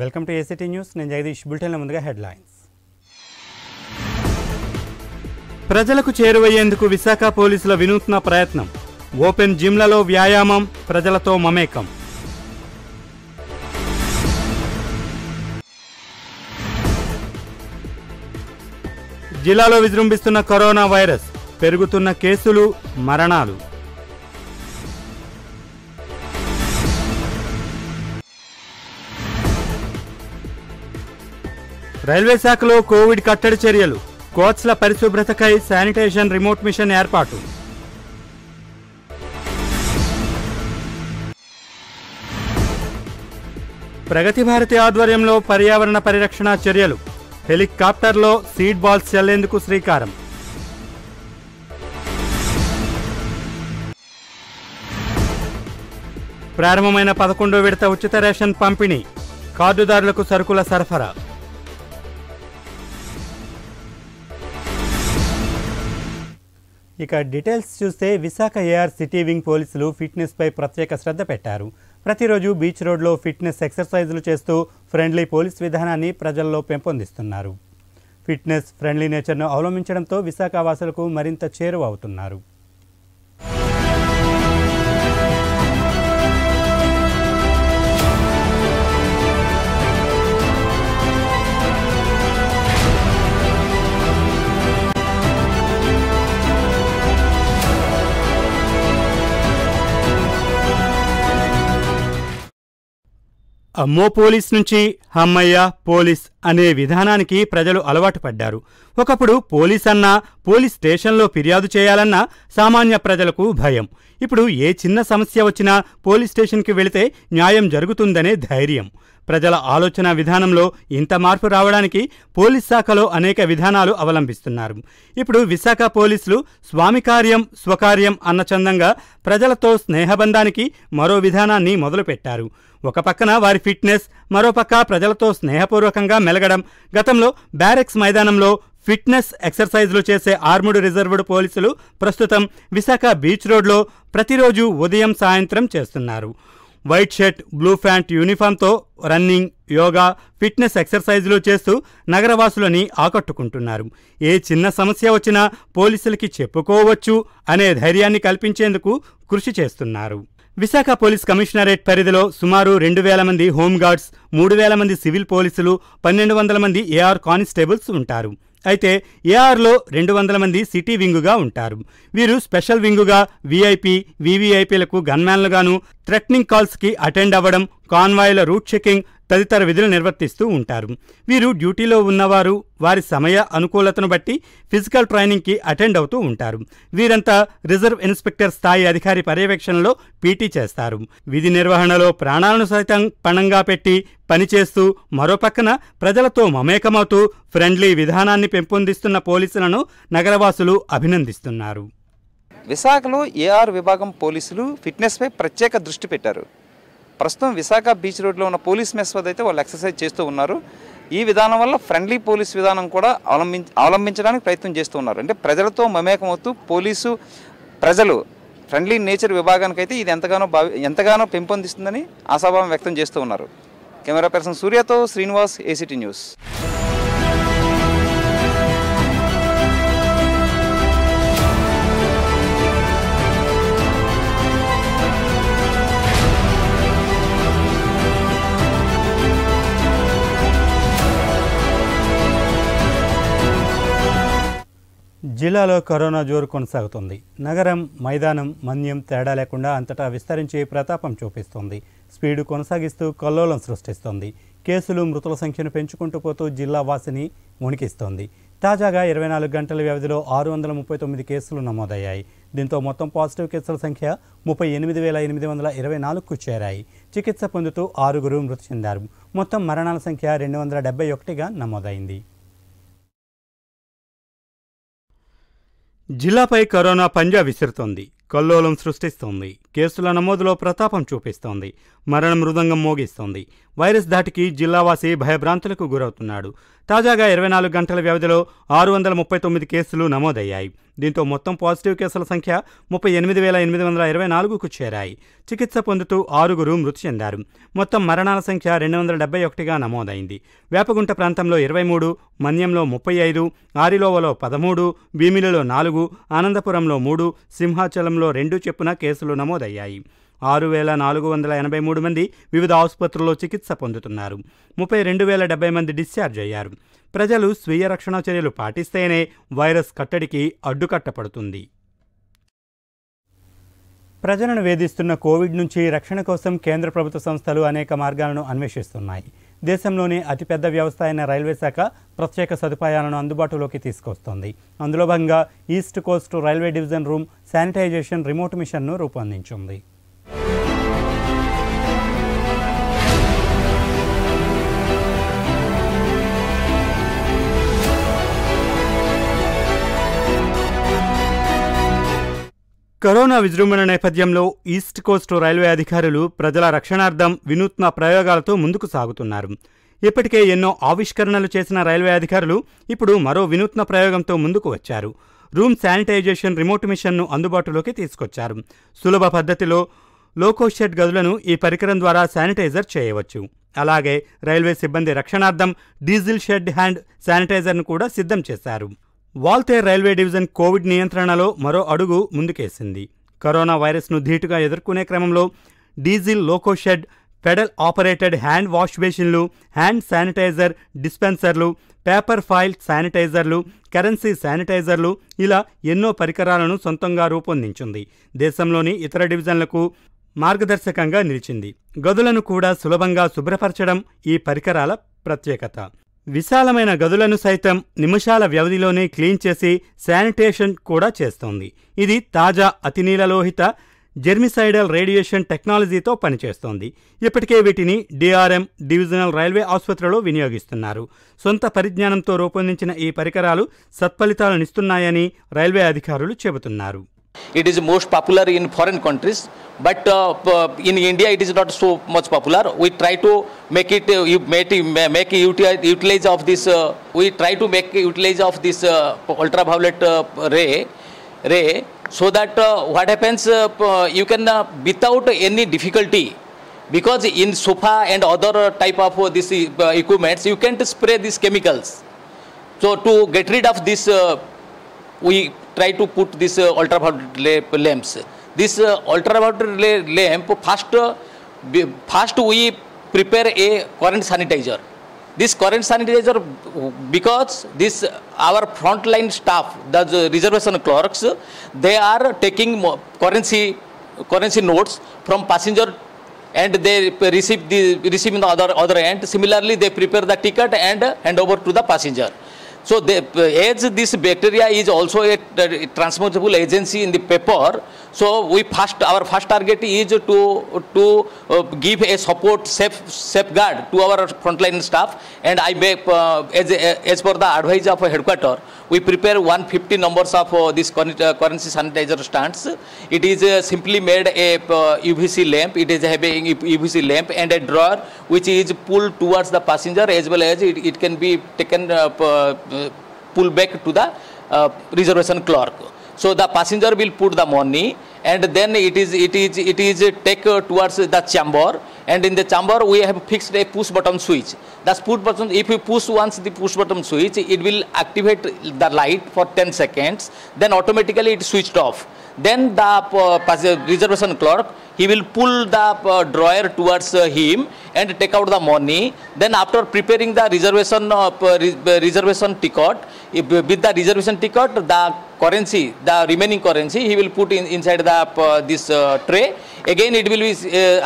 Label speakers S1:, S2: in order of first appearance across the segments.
S1: Welcome to ACT news నేను జగదీష్. బులెటిన్ల ముందుగా headlines. ప్రజలకు చేరువయ్యేందుకు విశాఖ పోలీసుల వినూత్న ప్రయత్నం. ఓపెన్ జిమ్లలో వ్యాయామం ప్రజలతో మమేకం. జిల్లాలో విజృంభిస్తున్న కరోనా వైరస్ పెరుగుతున్న కేసులు మరణాలు. రైల్వే శాఖలో కోవిడ్ కట్టడి చర్యలు కోచ్ల పరిశుభ్రతకై శానిటేషన్ రిమోట్ మిషన్ ఏర్పాటు. ప్రగతి భారతి ఆధ్వర్యంలో పర్యావరణ పరిరక్షణ చర్యలు హెలికాప్టర్లో సీడ్ బాల్స్ చల్లేందుకు శ్రీకారం. ప్రారంభమైన పదకొండో విడత ఉచిత రేషన్ పంపిణీ కార్డుదారులకు సరుకుల సరఫరా. ఇక డీటెయిల్స్ చూస్తే విశాఖ ఏఆర్ సిటీ వింగ్ పోలీసులు ఫిట్నెస్పై ప్రత్యేక శ్రద్ధ పెట్టారు. ప్రతిరోజు బీచ్ రోడ్లో ఫిట్నెస్ ఎక్సర్సైజులు చేస్తూ ఫ్రెండ్లీ పోలీస్ విధానాన్ని ప్రజల్లో పెంపొందిస్తున్నారు. ఫిట్నెస్ ఫ్రెండ్లీ నేచర్ను అవలంబించడంతో విశాఖ వాసులకు మరింత చేరువ అవుతున్నారు. అమ్మో పోలీస్ నుంచి హమ్మయ్య పోలీస్ అనే విధానానికి ప్రజలు అలవాటు పడ్డారు. ఒకప్పుడు పోలీస్ అన్నా పోలీస్ స్టేషన్లో ఫిర్యాదు చేయాలన్నా సామాన్య ప్రజలకు భయం. ఇప్పుడు ఏ చిన్న సమస్య వచ్చినా పోలీస్ స్టేషన్కి వెళితే న్యాయం జరుగుతుందనే ధైర్యం. ప్రజల ఆలోచన విధానంలో ఇంత మార్పు రావడానికి పోలీస్ శాఖలో అనేక విధానాలు అవలంబిస్తున్నారు. ఇప్పుడు విశాఖ పోలీసులు స్వామి కార్యం స్వకార్యం అన్న చందంగా ప్రజలతో స్నేహబంధానికి మరో విధానాన్ని మొదలుపెట్టారు. ఒక పక్కన వారి ఫిట్నెస్ మరోపక్క ప్రజలతో స్నేహపూర్వకంగా మెలగడం గతంలో బ్యారెక్స్ మైదానంలో ఫిట్నెస్ ఎక్సర్సైజ్లు చేసే ఆర్ముడ్ రిజర్వ్డ్ పోలీసులు ప్రస్తుతం విశాఖ బీచ్ రోడ్లో ప్రతిరోజు ఉదయం సాయంత్రం చేస్తున్నారు. వైట్ షర్ట్ బ్లూ ప్యాంట్ యూనిఫామ్తో రన్నింగ్ యోగా ఫిట్నెస్ ఎక్సర్సైజులు చేస్తూ నగరవాసులని ఆకట్టుకుంటున్నారు. ఏ చిన్న సమస్య వచ్చినా పోలీసులకి చెప్పుకోవచ్చు అనే ధైర్యాన్ని కల్పించేందుకు కృషి చేస్తున్నారు. విశాఖ పోలీస్ కమిషనరేట్ పరిధిలో సుమారు రెండు వేల మంది హోంగార్డ్స్ మూడు వేల మంది సివిల్ పోలీసులు పన్నెండు వందల మంది ఏఆర్ కానిస్టేబుల్స్ ఉంటారు. అయితే ఏఆర్లో రెండు వందల మంది సిటీ వింగుగా ఉంటారు. వీరు స్పెషల్ వింగుగా వీఐపీ వీవీఐపీలకు గన్మ్యాన్లుగాను థ్రెట్నింగ్ కాల్స్కి అటెండ్ అవ్వడం కాన్వాయ్ల రూట్ చెకింగ్ తదితర విధులు నిర్వర్తిస్తూ ఉంటారు. వీరు డ్యూటీలో ఉన్నవారు వారి సమయ అనుకూలతను బట్టి ఫిజికల్ ట్రైనింగ్కి అటెండ్ అవుతూ ఉంటారు. వీరంతా రిజర్వ్ ఇన్స్పెక్టర్ స్థాయి అధికారి పర్యవేక్షణలో పీటీ చేస్తారు. విధి నిర్వహణలో ప్రాణాలను సైతం పణంగా పెట్టి పనిచేస్తూ మరో పక్కన ప్రజలతో మమేకమవుతూ ఫ్రెండ్లీ విధానాన్ని పెంపొందిస్తున్న పోలీసులను నగరవాసులు అభినందిస్తున్నారు.
S2: విశాఖలో ఏఆర్ విభాగం పోలీసులు ఫిట్నెస్పై ప్రత్యేక దృష్టి పెట్టారు. ప్రస్తుతం విశాఖ బీచ్ రోడ్లో ఉన్న పోలీస్ మెస్ వద్ద అయితే వాళ్ళు ఎక్సర్సైజ్ చేస్తూ ఉన్నారు. ఈ విధానం వల్ల ఫ్రెండ్లీ పోలీస్ విధానం కూడా అవలంబించ అవలంబించడానికి ప్రయత్నం చేస్తూ ఉన్నారు. అంటే ప్రజలతో మమేకమవుతూ పోలీసు ప్రజలు ఫ్రెండ్లీ నేచర్ విభాగానికి అయితే ఇది ఎంతగానో భావి ఎంతగానో పెంపొందిస్తుందని ఆశాభావం వ్యక్తం చేస్తూ ఉన్నారు. కెమెరా పర్సన్ సూర్యతో శ్రీనివాస్ ఏసీటీ న్యూస్
S1: జిల్లాలో కరోనా జోరు కొనసాగుతుంది. నగరం మైదానం మన్యం తేడా లేకుండా అంతటా విస్తరించి ప్రతాపం చూపిస్తోంది. స్పీడు కొనసాగిస్తూ కల్లోలం సృష్టిస్తోంది. కేసులు మృతుల సంఖ్యను పెంచుకుంటూ పోతూ జిల్లా వాసిని వణికిస్తోంది తాజాగా ఇరవై నాలుగు గంటల వ్యవధిలో ఆరు వందల ముప్పై తొమ్మిది కేసులు నమోదయ్యాయి. దీంతో మొత్తం పాజిటివ్ కేసుల సంఖ్య ముప్పై ఎనిమిది వేల ఎనిమిది వందల ఇరవై నాలుగుకు చేరాయి. చికిత్స పొందుతూ ఆరుగురు మృతి చెందారు. మొత్తం మరణాల సంఖ్య రెండు వందల డెబ్బై ఒకటిగా నమోదైంది. జిల్లాపై కరోనా పంజా విసురుతోంది. కల్లోలం సృష్టిస్తోంది. కేసుల నమోదులో ప్రతాపం చూపిస్తోంది. మరణ మృదంగం మోగిస్తోంది. వైరస్ ధాటికి జిల్లావాసి భయభ్రాంతులకు గురవుతున్నాడు. తాజాగా ఇరవై నాలుగు గంటల వ్యవధిలో ఆరు వందల ముప్పై తొమ్మిది కేసులు నమోదయ్యాయి. దీంతో మొత్తం పాజిటివ్ కేసుల సంఖ్య ముప్పై ఎనిమిది వేల ఎనిమిది వందల ఇరవై నాలుగుకు చేరాయి. చికిత్స పొందుతూ ఆరుగురు మృతి చెందారు. మొత్తం మరణాల సంఖ్య రెండు వందల డెబ్బై ఒకటిగా నమోదైంది. వేపగుంట ప్రాంతంలో ఇరవై మూడు మన్యంలో ముప్పై ఐదు ఆరిలోవలో పదమూడు భీమిలిలో నాలుగు ఆనందపురంలో మూడు సింహాచలంలో రెండు చెప్పున కేసులు నమోదయ్యాయి. ఆరు వేల నాలుగు వందల ఎనభై మూడు మంది వివిధ ఆసుపత్రుల్లో చికిత్స పొందుతున్నారు. ముప్పై రెండు వేల డెబ్బై మంది డిశ్చార్జ్ అయ్యారు. ప్రజలు స్వీయ రక్షణ చర్యలు పాటిస్తేనే వైరస్ కట్టడికి అడ్డుకట్టపడుతుంది ప్రజలను వేధిస్తున్న కోవిడ్ నుంచి రక్షణ కోసం కేంద్ర ప్రభుత్వ సంస్థలు అనేక మార్గాలను అన్వేషిస్తున్నాయి. దేశంలోనే అతిపెద్ద వ్యవస్థ అయిన రైల్వే శాఖ ప్రత్యేక సదుపాయాలను అందుబాటులోకి తీసుకొస్తోంది. అందులో భాగంగా East Coast Railway division room sanitisation remote మిషన్ను రూపొందించింది. కరోనా విజృంభణ నేపథ్యంలో ఈస్ట్ కోస్ట్ రైల్వే అధికారులు ప్రజల రక్షణార్థం వినూత్న ప్రయోగాలతో ముందుకు సాగుతున్నారు. ఇప్పటికే ఎన్నో ఆవిష్కరణలు చేసిన రైల్వే అధికారులు ఇప్పుడు మరో వినూత్న ప్రయోగంతో ముందుకు వచ్చారు. రూమ్ శానిటైజేషన్ రిమోట్ మిషన్ను అందుబాటులోకి తీసుకొచ్చారు. సులభ పద్ధతిలో లోకోషెడ్ గదులను ఈ పరికరం ద్వారా శానిటైజర్ చేయవచ్చు. అలాగే రైల్వే సిబ్బంది రక్షణార్థం డీజిల్ షెడ్ హ్యాండ్ శానిటైజర్ను కూడా సిద్ధం చేశారు. వాల్తే రైల్వే డివిజన్ కోవిడ్ నియంత్రణలో మరో అడుగు ముందుకేసింది. కరోనా వైరస్ను ధీటుగా ఎదుర్కొనే క్రమంలో diesel loco shed pedal operated hand wash బేసిన్లు hand sanitiser డిస్పెన్సర్లు పేపర్ ఫైల్ శానిటైజర్లు కరెన్సీ శానిటైజర్లు ఇలా ఎన్నో పరికరాలను సొంతంగా రూపొందించింది. దేశంలోని ఇతర డివిజన్లకు మార్గదర్శకంగా నిలిచింది. గదులను కూడా సులభంగా శుభ్రపరచడం ఈ పరికరాల ప్రత్యేకత. విశాలమైన గదులను సైతం నిమిషాల వ్యవధిలోనే క్లీన్ చేసి శానిటేషన్ కూడా చేస్తోంది. ఇది తాజా అతినీలలోహిత జెర్మిసైడల్ రేడియేషన్ టెక్నాలజీతో పనిచేస్తోంది. ఇప్పటికే వీటిని డిఆర్ఎం డివిజనల్ రైల్వే ఆసుపత్రిలో వినియోగిస్తున్నారు. సొంత పరిజ్ఞానంతో రూపొందించిన ఈ పరికరాలు సత్ఫలితాలనిస్తున్నాయని రైల్వే అధికారులు చెబుతున్నారు.
S3: It is most popular in foreign countries, but uh, in India it is not so much popular. We try to make it, uh, make, make utilize of this. Uh, we try to make utilize of this uh, ultraviolet uh, ray, ray, so that uh, what happens, you can without any difficulty. Because in sofa and other type of this equipments, you can't spray these chemicals. So to get rid of this, we try to put this uh, ultraviolet lamps. This uh, ultraviolet lamp first, uh, first we prepare a current sanitizer. This current sanitizer, because this our frontline staff, the reservation clerks, they are taking currency currency notes from passenger and they receive the receive in the other other end. Similarly, they prepare the ticket and hand over to the passenger. So, they, as this bacteria is also a, a transmissible agency in the paper, so we first our first target is to to uh, give a support safe safeguard to our frontline staff. And I make uh, as as per the advice of headquarter, we prepare 150 numbers of uh, this uh, currency sanitizer stands. It is uh, simply made a uh, UVC lamp. It is having UVC lamp and a drawer which is pulled towards the passenger as well as it, it can be taken uh, uh, pull back to the uh, reservation clerk. So the passenger will put the money and then it is it is it is take uh, towards the chamber and in the chamber we have fixed a push button switch. The push button if you push once the push button switch it will activate the light for 10 seconds then automatically it switched off. Then the uh, reservation clerk he will pull the uh, drawer towards uh, him and take out the money. Then after preparing the reservation uh, re- reservation ticket, with the reservation ticket, the currency, the remaining currency, he will put in inside the this tray. Again, it will be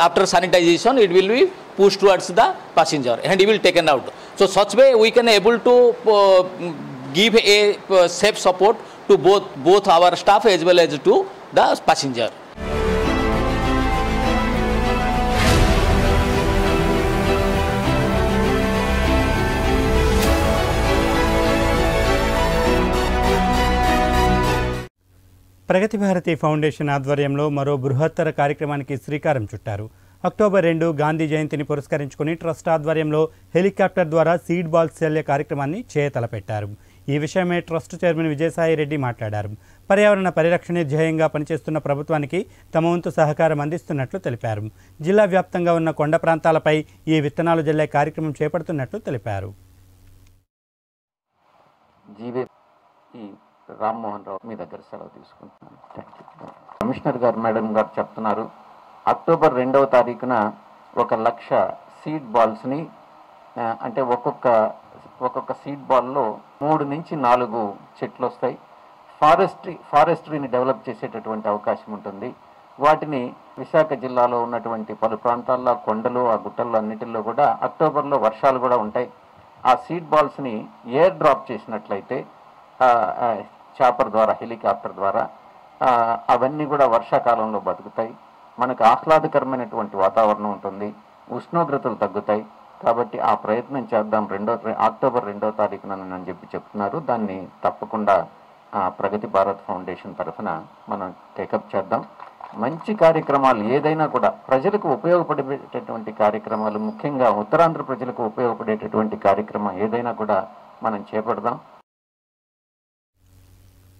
S3: after sanitization, it will be pushed towards the passenger and he will taken out. So such way we can able to give a safe support to both both our staff as well as to the passenger.
S1: Pragati Bharati foundation ఆధ్వర్యంలో మరో బృహత్తర కార్యక్రమానికి శ్రీకారం చుట్టారు. October రెండు గాంధీ జయంతిని పురస్కరించుకుని trust ఆధ్వర్యంలో హెలికాప్టర్ ద్వారా సీడ్ బాల్ శల్య కార్యక్రమాన్ని చేతలపెట్టారు. ఈ విషయమై ట్రస్ట్ చైర్మన్ విజయసాయి రెడ్డి మాట్లాడారు. పర్యావరణ పరిరక్షణే ధ్యేయంగా పనిచేస్తున్న ప్రభుత్వానికి తమ వంతు సహకారం అందిస్తున్నట్లు తెలిపారు. జిల్లా వ్యాప్తంగా ఉన్న కొండ ప్రాంతాలపై ఈ విత్తనాలు జల్లే కార్యక్రమం చేపడుతున్నట్లు తెలిపారు.
S4: జీవే రామ్మోహన్ రావు మీ దగ్గర సెలవు తీసుకుంటున్నాను. థ్యాంక్ యూ కమిషనర్ గారు మేడం గారు చెప్తున్నారు అక్టోబర్ రెండవ తారీఖున ఒక లక్ష సీడ్ బాల్స్ని అంటే ఒక్కొక్క ఒక్కొక్క సీడ్ బాల్లో మూడు నుంచి నాలుగు చెట్లు వస్తాయి. ఫారెస్ట్రీ ఫారెస్ట్రీని డెవలప్ చేసేటటువంటి అవకాశం ఉంటుంది. వాటిని విశాఖ జిల్లాలో ఉన్నటువంటి పలు ప్రాంతాల్లో కొండలు ఆ గుట్టల్లో అన్నిటిల్లో కూడా అక్టోబర్లో వర్షాలు కూడా ఉంటాయి. ఆ సీడ్ బాల్స్ని ఎయిర్ డ్రాప్ చేసినట్లయితే చాపర్ ద్వారా హెలికాప్టర్ ద్వారా అవన్నీ కూడా వర్షాకాలంలో బతుకుతాయి. మనకు ఆహ్లాదకరమైనటువంటి వాతావరణం ఉంటుంది. ఉష్ణోగ్రతలు తగ్గుతాయి. కాబట్టి ఆ ప్రయత్నం చేద్దాం. రెండో అక్టోబర్ రెండో తారీఖున అని చెప్పి చెప్తున్నారు. దాన్ని తప్పకుండా ప్రగతి భారత్ ఫౌండేషన్ తరఫున మనం టేకప్ చేద్దాం. మంచి కార్యక్రమాలు ఏదైనా కూడా ప్రజలకు ఉపయోగపడేటటువంటి కార్యక్రమాలు ముఖ్యంగా ఉత్తరాంధ్ర ప్రజలకు ఉపయోగపడేటటువంటి కార్యక్రమం ఏదైనా కూడా మనం చేపడదాం.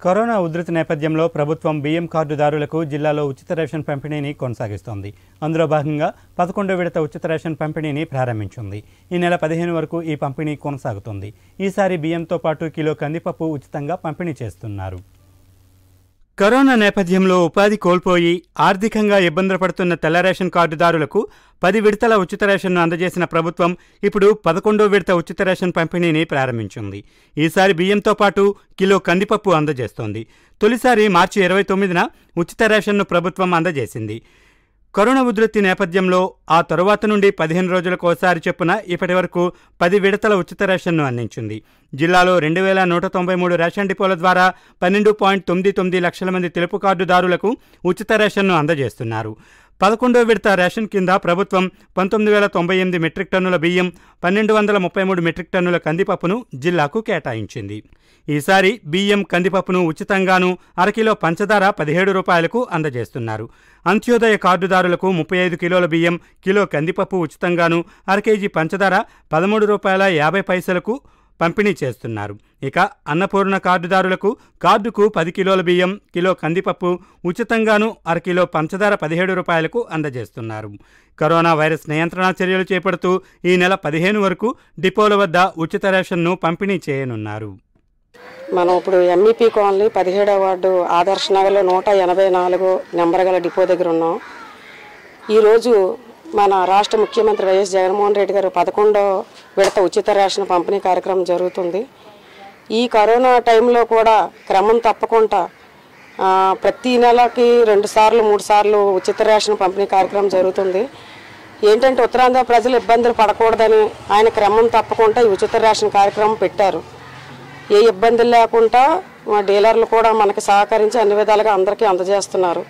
S1: కరోనా ఉధృతి నేపథ్యంలో ప్రభుత్వం బియ్యం కార్డుదారులకు జిల్లాలో ఉచిత రేషన్ పంపిణీని కొనసాగిస్తోంది. అందులో భాగంగా పదకొండో విడత ఉచిత రేషన్ పంపిణీని ప్రారంభించింది. ఈ నెల పదిహేను వరకు ఈ పంపిణీ కొనసాగుతుంది. ఈసారి బియ్యంతో పాటు కిలో కందిపప్పు ఉచితంగా పంపిణీ చేస్తున్నారు. కరోనా నేపథ్యంలో ఉపాధి కోల్పోయి ఆర్థికంగా ఇబ్బందులు పడుతున్న తెల్ల రేషన్ కార్డుదారులకు పది విడతల ఉచిత రేషన్ను అందజేసిన ప్రభుత్వం ఇప్పుడు పదకొండో విడత ఉచిత రేషన్ పంపిణీని ప్రారంభించింది. ఈసారి బియ్యంతో పాటు కిలో కందిపప్పు అందజేస్తోంది. తొలిసారి మార్చి ఇరవై తొమ్మిదిన ఉచిత రేషన్ను ప్రభుత్వం అందజేసింది. కరోనా ఉధృతి నేపథ్యంలో ఆ తరువాత నుండి పదిహేను రోజులకు ఒకసారి చొప్పున ఇప్పటి వరకు పది విడతల ఉచిత రేషన్ను అందించింది. జిల్లాలో రెండు వేల నూట తొంభై మూడు రేషన్ డిపోల ద్వారా పన్నెండు పాయింట్ తొమ్మిది తొమ్మిది లక్షల మంది తెలుపు కార్డుదారులకు ఉచిత రేషన్ను అందజేస్తున్నారు. పదకొండో విడత రేషన్ కింద ప్రభుత్వం పంతొమ్మిది వేల తొంభై ఎనిమిది మెట్రిక్ టన్నుల బియ్యం పన్నెండు వందల ముప్పై మూడు మెట్రిక్ టన్నుల కందిపప్పును జిల్లాకు కేటాయించింది. ఈసారి బియ్యం కందిపప్పును ఉచితంగాను అరకిలో పంచదార పదిహేడు రూపాయలకు అందజేస్తున్నారు. అంత్యోదయ కార్డుదారులకు ముప్పై ఐదు కిలోల బియ్యం కిలో కందిపప్పు ఉచితంగాను అర కేజీ పంచదార పదమూడు రూపాయల యాభై పైసలకు పంపిణీ చేస్తున్నారు. ఇక అన్నపూర్ణ కార్డుదారులకు కార్డుకు పది కిలోల బియ్యం కిలో కందిపప్పు ఉచితంగాను అరకిలో పంచదార పదిహేడు రూపాయలకు అందజేస్తున్నారు. కరోనా వైరస్ నియంత్రణ చర్యలు చేపడుతూ ఈ నెల పదిహేను వరకు డిపోల వద్ద ఉచిత రేషన్ను పంపిణీ చేయనున్నారు.
S5: మనం ఇప్పుడు ఎంఈపీ కాలనీ పదిహేడవ వార్డు ఆదర్శ నగర్లో నూట ఎనభై నాలుగు నెంబర్ గల డిపో దగ్గర ఉన్నాం. ఈరోజు మన రాష్ట్ర ముఖ్యమంత్రి వైఎస్ జగన్మోహన్ రెడ్డి గారు పదకొండో విడత ఉచిత రేషన్ పంపిణీ కార్యక్రమం జరుగుతుంది. ఈ కరోనా టైంలో కూడా క్రమం తప్పకుండా ప్రతి నెలకి రెండు సార్లు మూడు సార్లు ఉచిత రేషన్ పంపిణీ కార్యక్రమం జరుగుతుంది. ఏంటంటే ఉత్తరాంధ్ర ప్రజలు ఇబ్బందులు పడకూడదని ఆయన క్రమం తప్పకుండా ఈ ఉచిత రేషన్ కార్యక్రమం పెట్టారు. ఏ ఇబ్బందులు లేకుండా మా డీలర్లు కూడా మనకి సహకరించి అన్ని విధాలుగా అందరికీ అందజేస్తున్నారు.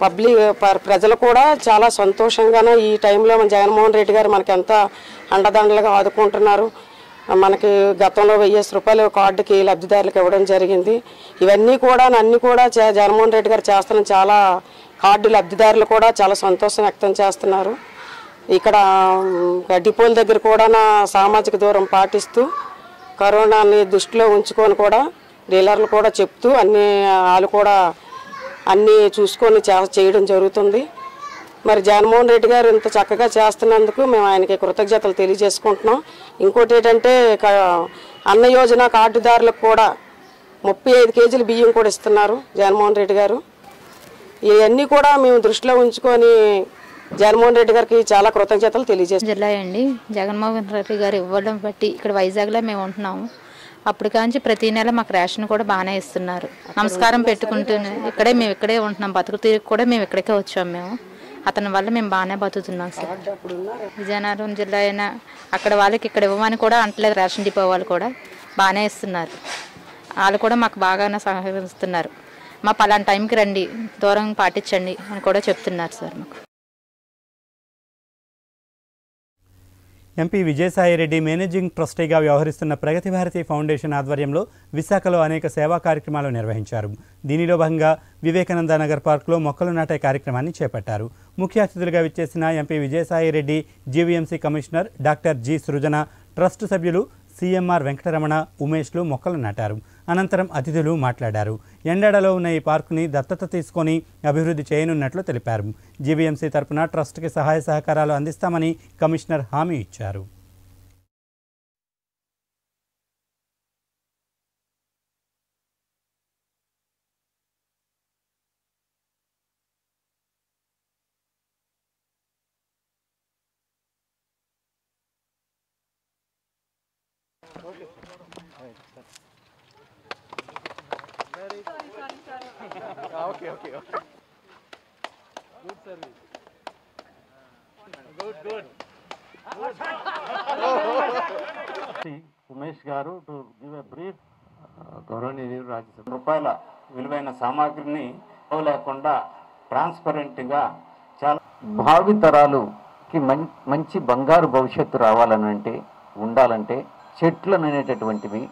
S5: పబ్లిక్ ప్రజలు కూడా చాలా సంతోషంగానే ఈ టైంలో మన జగన్మోహన్ రెడ్డి గారు మనకి ఎంత అండదండలుగా ఆదుకుంటున్నారు. మనకి గతంలో వెయ్యేసి రూపాయలు కార్డుకి లబ్ధిదారులకు ఇవ్వడం జరిగింది. ఇవన్నీ కూడా అన్నీ కూడా చే- జగన్మోహన్ రెడ్డి గారు చేస్తున్న చాలా కార్డు లబ్ధిదారులు కూడా చాలా సంతోషం వ్యక్తం చేస్తున్నారు. ఇక్కడ ఉమ్, డిపోల దగ్గర కూడా నా సామాజిక దూరం పాటిస్తూ కరోనాని దృష్టిలో ఉంచుకొని కూడా డీలర్లు కూడా చెప్తూ అన్ని వాళ్ళు కూడా అన్నీ చూసుకొని చే- చేయడం జరుగుతుంది. మరి జగన్మోహన్ రెడ్డి గారు ఇంత చక్కగా చేస్తున్నందుకు మేము ఆయనకి కృతజ్ఞతలు తెలియజేసుకుంటున్నాం. ఇంకోటి ఏంటంటే క- అన్న యోజన కార్డుదారులకు కూడా ముప్పై ఐదు కేజీల బియ్యం కూడా ఇస్తున్నారు జగన్మోహన్ రెడ్డి గారు. ఇవన్నీ కూడా మేము దృష్టిలో ఉంచుకొని జగన్మోహన్ రెడ్డి గారికి చాలా కృతజ్ఞతలు తెలియజేస్తాం
S6: జిల్లా అండి జగన్మోహన్ రెడ్డి గారు ఇవ్వడం బట్టి ఇక్కడ వైజాగ్లో మేము ఉంటున్నాము. అప్పుడు కాంచి ప్రతి నెల మాకు రేషన్ కూడా బాగానే ఇస్తున్నారు. నమస్కారం పెట్టుకుంటూనే ఇక్కడే మేము ఇక్కడే ఉంటున్నాం. బతుకు తీరికి కూడా మేము ఇక్కడికే వచ్చాము మేము. అతని వల్ల మేము బాగానే బతుకుతున్నాం సార్. విజయనగరం జిల్లా అయినా అక్కడ వాళ్ళకి ఇక్కడ ఇవ్వమని కూడా అంటలేదు. రేషన్ డిపో వాళ్ళు కూడా బాగానే ఇస్తున్నారు. వాళ్ళు కూడా మాకు బాగానే సహకరిస్తున్నారు. మా పలానా టైంకి రండి. దూరం పాటించండి అని కూడా చెప్తున్నారు సార్ మాకు.
S1: ఎంపీ విజయసాయిరెడ్డి మేనేజింగ్ ట్రస్టీగా వ్యవహరిస్తున్న ప్రగతి భారతి ఫౌండేషన్ ఆధ్వర్యంలో విశాఖలో అనేక సేవా కార్యక్రమాలు నిర్వహించారు. దీనిలో భాగంగా వివేకానంద నగర్ పార్కులో మొక్కలు నాటే కార్యక్రమాన్ని చేపట్టారు. ముఖ్య అతిథులుగా విచ్చేసిన MP Vijayasai Reddy GVMC commissioner doctor G Srujana trust సభ్యులు సీఎంఆర్ వెంకటరమణ ఉమేష్లు మొక్కలు నాటారు. అనంతరం అతిథులు మాట్లాడారు. ఎండడలో ఉన్న ఈ పార్కుని దత్తత తీసుకొని అభివృద్ధి చేయనున్నట్లు తెలిపారు. జీవీఎంసీ తరపున ట్రస్ట్కి సహాయ సహకారాలు అందిస్తామని కమిషనర్ హామీ ఇచ్చారు.
S4: ఉమేష్ గారు టు గివ్ ఎ బ్రీఫ్ గౌరవనీయులు రాజ్యసభ రూపాయల విలువైన సామాగ్రిని లేకుండా ట్రాన్స్పరెంట్గా చాలా భావి తరాలుకి మం- మంచి బంగారు భవిష్యత్తు రావాలనంటే ఉండాలంటే చెట్లు అనేటటువంటివి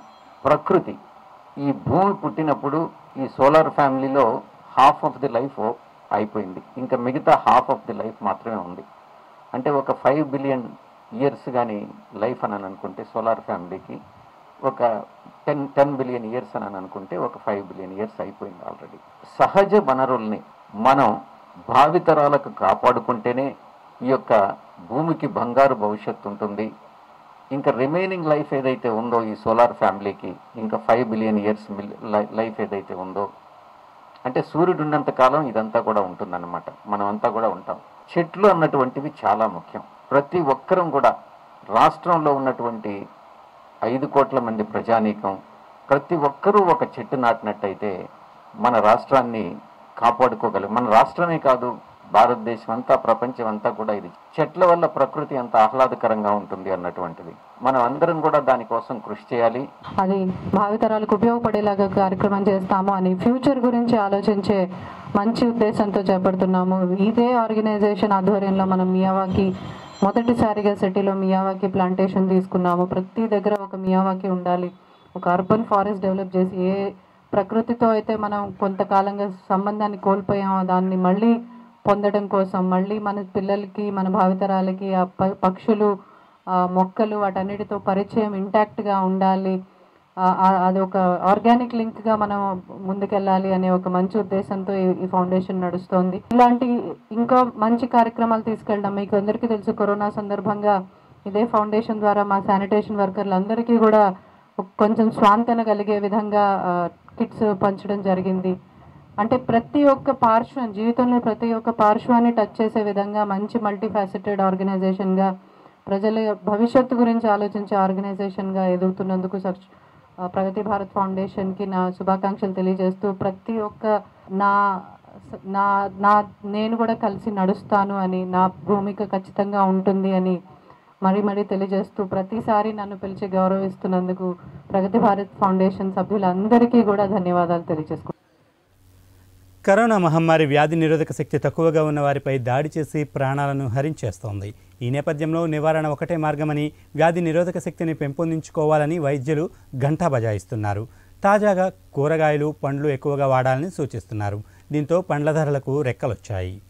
S4: ప్రకృతి. ఈ భూమి పుట్టినప్పుడు ఈ సోలార్ ఫ్యామిలీలో హాఫ్ ఆఫ్ ది లైఫ్ అయిపోయింది. ఇంకా మిగతా హాఫ్ ఆఫ్ ది లైఫ్ మాత్రమే ఉంది. అంటే ఒక ఫైవ్ బిలియన్ ఇయర్స్ కానీ లైఫ్ అని అనుకుంటే సోలార్ ఫ్యామిలీకి ఒక టెన్ టెన్ బిలియన్ ఇయర్స్ అని అనుకుంటే ఒక ఫైవ్ బిలియన్ ఇయర్స్ అయిపోయింది ఆల్రెడీ సహజ వనరుల్ని మనం భావితరాలకు కాపాడుకుంటేనే ఈ యొక్క భూమికి బంగారు భవిష్యత్తు ఉంటుంది. ఇంకా రిమైనింగ్ లైఫ్ ఏదైతే ఉందో ఈ సోలార్ ఫ్యామిలీకి ఇంకా ఫైవ్ బిలియన్ ఇయర్స్ లైఫ్ ఏదైతే ఉందో అంటే సూర్యుడు ఉన్నంత కాలం ఇదంతా కూడా ఉంటుందన్నమాట. మనం అంతా కూడా ఉంటాం. చెట్లు అన్నటువంటివి చాలా ముఖ్యం. ప్రతి ఒక్కరం కూడా రాష్ట్రంలో ఉన్నటువంటి ఐదు కోట్ల మంది ప్రజానీకం ప్రతి ఒక్కరూ ఒక చెట్టు నాటినట్టయితే మన రాష్ట్రాన్ని కాపాడుకోగలం. మన రాష్ట్రమే కాదు భారతదేశం అంతా ప్రపంచం అంతా కూడా ఇది. చెట్ల వల్ల ప్రకృతి అంత ఆహ్లాదకరంగా ఉంటుంది అన్నటువంటిది. మనం అందరం కూడా దానికోసం కృషి చేయాలి.
S7: అది భావితరాలకు ఉపయోగపడేలాగా కార్యక్రమం చేస్తాము అని ఫ్యూచర్ గురించి ఆలోచించే మంచి ఉద్దేశంతో చేపడుతున్నాము. ఇదే ఆర్గనైజేషన్ ఆధ్వర్యంలో మనం మియావాకి మొదటిసారిగా సిటీలో మియావాకి ప్లాంటేషన్ తీసుకున్నాము. ప్రతి దగ్గర ఒక మియావాకి ఉండాలి. ఒక అర్బన్ ఫారెస్ట్ డెవలప్ చేసి ఏ ప్రకృతితో అయితే మనం కొంతకాలంగా సంబంధాన్ని కోల్పోయామో దాన్ని మళ్ళీ పొందడం కోసం మళ్ళీ మన పిల్లలకి మన భావితరాలకి ఆ పక్షులు మొక్కలు వాటన్నిటితో పరిచయం ఇంటాక్ట్గా ఉండాలి. అది ఒక ఆర్గానిక్ లింక్గా మనం ముందుకెళ్ళాలి అనే ఒక మంచి ఉద్దేశంతో ఈ- ఫౌండేషన్ నడుస్తోంది. ఇలాంటి ఇంకా మంచి కార్యక్రమాలు తీసుకెళ్ళడం మీకు అందరికీ తెలుసు కరోనా సందర్భంగా ఇదే ఫౌండేషన్ ద్వారా మా శానిటేషన్ వర్కర్లు అందరికీ కూడా కొంచెం స్వాంతన కలిగే విధంగా కిట్స్ పంచడం జరిగింది. అంటే ప్రతి ఒక్క పార్శ్వం జీవితంలో ప్రతి ఒక్క పార్శ్వాన్ని టచ్ చేసే విధంగా మంచి మల్టీ ఫ్యాసెటెడ్ ఆర్గనైజేషన్గా ప్రజల భవిష్యత్తు గురించి ఆలోచించే ఆర్గనైజేషన్గా ఎదుగుతున్నందుకు సచ్ ప్రగతి భారత్ ఫౌండేషన్కి నా శుభాకాంక్షలు తెలియజేస్తూ ప్రతి ఒక్క నా నా నా నేను కూడా కలిసి నడుస్తాను అని నా భూమిక ఖచ్చితంగా ఉంటుంది అని మరీ మరీ తెలియజేస్తూ ప్రతిసారి నన్ను పిలిచి గౌరవిస్తున్నందుకు ప్రగతి భారత్ ఫౌండేషన్ సభ్యులందరికీ కూడా ధన్యవాదాలు తెలియజేసుకుంటాను
S1: కరోనా మహమ్మారి వ్యాధి నిరోధక శక్తి తక్కువగా ఉన్న వారిపై దాడి చేసి ప్రాణాలను హరించేస్తోంది. ఈ నేపథ్యంలో నివారణ ఒకటే మార్గమని వ్యాధి నిరోధక శక్తిని పెంపొందించుకోవాలని వైద్యులు ఘంటా బజాయిస్తున్నారు. తాజాగా కూరగాయలు పండ్లు ఎక్కువగా వాడాలని సూచిస్తున్నారు. దీంతో పండ్ల ధరలకు రెక్కలొచ్చాయి.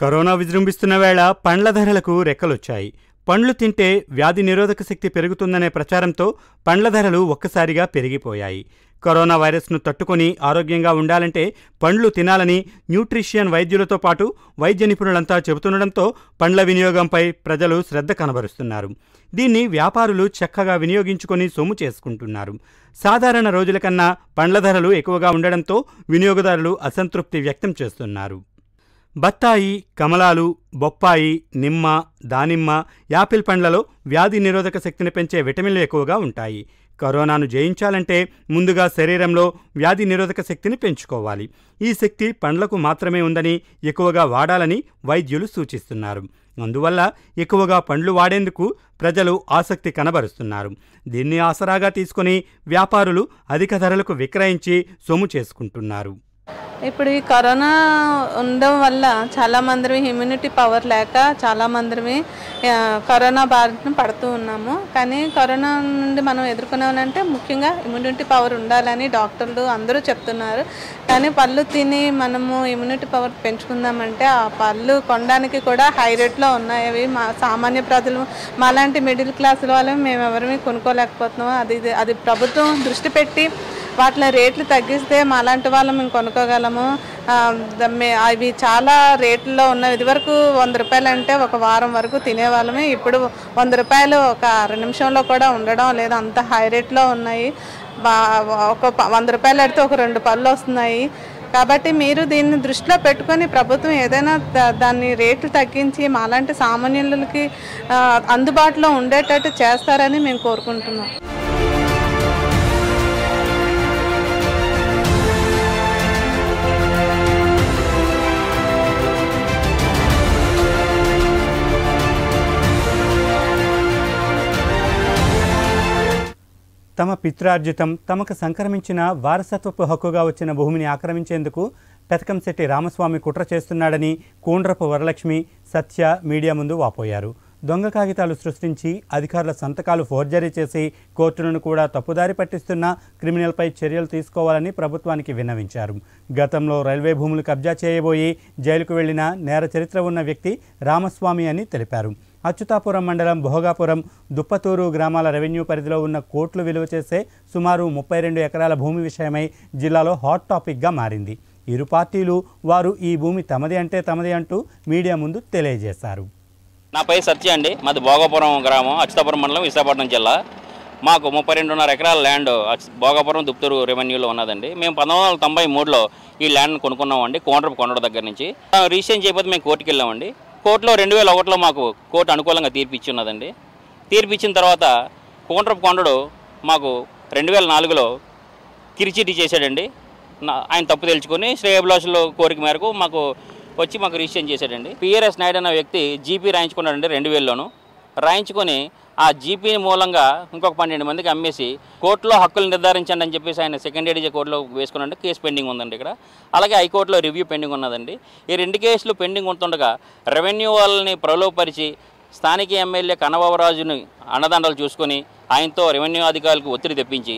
S1: కరోనా విజృంభిస్తున్న వేళ పండ్ల ధరలకు రెక్కలొచ్చాయి. పండ్లు తింటే వ్యాధి నిరోధక శక్తి పెరుగుతుందనే ప్రచారంతో పండ్ల ధరలు ఒక్కసారిగా పెరిగిపోయాయి. కరోనా వైరస్ను తట్టుకొని ఆరోగ్యంగా ఉండాలంటే పండ్లు తినాలని న్యూట్రిషియన్ వైద్యులతో పాటు వైద్య నిపుణులంతా చెబుతుండడంతో పండ్ల వినియోగంపై ప్రజలు శ్రద్ధ కనబరుస్తున్నారు. దీన్ని వ్యాపారులు చక్కగా వినియోగించుకొని సొమ్ము చేసుకుంటున్నారు. సాధారణ రోజుల కన్నా పండ్ల ధరలు ఎక్కువగా ఉండడంతో వినియోగదారులు అసంతృప్తి వ్యక్తం చేస్తున్నారు. బత్తాయి కమలాలు బొప్పాయి నిమ్మ దానిమ్మ యాపిల్ పండ్లలో వ్యాధి నిరోధక శక్తిని పెంచే విటమిన్లు ఎక్కువగా ఉంటాయి. కరోనాను జయించాలంటే ముందుగా శరీరంలో వ్యాధి నిరోధక శక్తిని పెంచుకోవాలి. ఈ శక్తి పండ్లకు మాత్రమే ఉందని ఎక్కువగా వాడాలని వైద్యులు సూచిస్తున్నారు. అందువల్ల ఎక్కువగా పండ్లు వాడేందుకు ప్రజలు ఆసక్తి కనబరుస్తున్నారు. దీన్ని ఆసరాగా తీసుకుని వ్యాపారులు అధిక ధరలకు విక్రయించి సొమ్ము చేసుకుంటున్నారు.
S8: ఇప్పుడు ఈ కరోనా ఉండడం వల్ల చాలా మంది ఇమ్యూనిటీ పవర్ లేక చాలా మంది కరోనా బారిన పడుతూ ఉన్నాము. కానీ కరోనా నుండి మనం ఎదుర్కొనాలంటే ముఖ్యంగా ఇమ్యూనిటీ పవర్ ఉండాలని డాక్టర్లు అందరూ చెప్తున్నారు. కానీ పళ్ళు తిని మనము ఇమ్యూనిటీ పవర్ పెంచుకుందామంటే ఆ పళ్ళు కొనడానికి కూడా హై రేట్లో ఉన్నాయి. అవి మా సామాన్య ప్రజలు మాలాంటి మిడిల్ క్లాస్ వాళ్ళు మేము ఎవరిని కొనుక్కోలేకపోతున్నాము అది అది ప్రభుత్వం దృష్టి పెట్టి వాటిలో రేట్లు తగ్గిస్తే మాలాంటి వాళ్ళం మేము కొనుక్కోగలము. అవి చాలా రేట్లలో ఉన్నాయి ఇదివరకు వంద రూపాయలు అంటే ఒక వారం వరకు తినేవాళ్ళమే. ఇప్పుడు వంద రూపాయలు ఒక అర నిమిషంలో కూడా ఉండడం లేదా. అంత హై రేట్లో ఉన్నాయి. ఒక వంద రూపాయలు పెడితే ఒక రెండు పళ్ళు వస్తున్నాయి. కాబట్టి మీరు దీన్ని దృష్టిలో పెట్టుకొని ప్రభుత్వం ఏదైనా దాన్ని రేట్లు తగ్గించి మాలాంటి సామాన్యులకి అందుబాటులో ఉండేటట్టు చేస్తారని మేము కోరుకుంటున్నాం.
S1: తమ పిత్రార్జితం తమకు సంక్రమించిన వారసత్వపు హక్కుగా వచ్చిన భూమిని ఆక్రమించేందుకు పెతకంశెట్టి రామస్వామి కుట్ర చేస్తున్నాడని కోండ్రపు వరలక్ష్మి సత్య మీడియా ముందు వాపోయారు. దొంగ కాగితాలు సృష్టించి అధికారుల సంతకాలు ఫోర్జరీ చేసి కోర్టులను కూడా తప్పుదారి పట్టిస్తున్న క్రిమినల్పై చర్యలు తీసుకోవాలని ప్రభుత్వానికి విన్నవించారు. గతంలో రైల్వే భూములు కబ్జా చేయబోయి జైలుకు వెళ్ళిన నేర చరిత్ర ఉన్న వ్యక్తి రామస్వామి అని తెలిపారు. అచ్యుతాపురం మండలం భోగాపురం దుప్పతూరు గ్రామాల రెవెన్యూ పరిధిలో ఉన్న కోట్లు విలువ చేసే సుమారు ముప్పై రెండు ఎకరాల భూమి విషయమై జిల్లాలో హాట్ టాపిక్గా మారింది. ఇరు పార్టీలు వారు ఈ భూమి తమది అంటే తమది అంటూ మీడియా ముందు తెలియజేశారు.
S9: నా పేరు సత్య అండి. మాది భోగాపురం గ్రామం అచ్యుతాపురం మండలం విశాఖపట్నం జిల్లా. మాకు ముప్పై రెండున్నర ఎకరాల ల్యాండ్ భోగాపురం దుప్తూరు రెవెన్యూలో ఉన్నదండి. మేము పంతొమ్మిది వందల తొంభై మూడులో ఈ ల్యాండ్ కొనుక్కున్నామండి కోండ్రపు కొండ దగ్గర నుంచి. రీసెంట్ చేయకపోతే మేము కోర్టుకి వెళ్ళామండి కోర్టులో రెండు వేల ఒకటిలో మాకు కోర్టు అనుకూలంగా తీర్పిచ్చున్నదండి. తీర్పిచ్చిన ఉన్నదండి తర్వాత కోండ్రపు కొండడు మాకు రెండు వేల నాలుగులో కిరిచిటి చేశాడండి. నా- ఆయన తప్పు తెలుసుకొని శ్రేయభిలాషుల కోరిక మేరకు మాకు వచ్చి మాకు రిజిస్ట్రేషన్ చేశాడండి. పిఆర్ఎస్ నాయుడు అన్న వ్యక్తి జీపీ రాయించుకున్నాడండి రెండు వేలలోను రాయించుకొని ఆ జీపీ మూలంగా ఇంకొక పన్నెండు మందికి అమ్మేసి కోర్టులో హక్కులు నిర్ధారించండి అని చెప్పేసి ఆయన సెకండ్ ఏడీజీ కోర్టులో వేసుకున్నాడు కేసు పెండింగ్ ఉందండి ఇక్కడ. అలాగే హైకోర్టులో రివ్యూ పెండింగ్ ఉన్నదండి. ఈ రెండు కేసులు పెండింగ్ ఉంటుండగా రెవెన్యూ వాళ్ళని ప్రలోభపరిచి స్థానిక ఎమ్మెల్యే కనబాబరాజుని అన్నదండలు చూసుకొని ఆయనతో రెవెన్యూ అధికారులకు ఒత్తిడి తెప్పించి